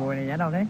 mùi này giá đâu thế?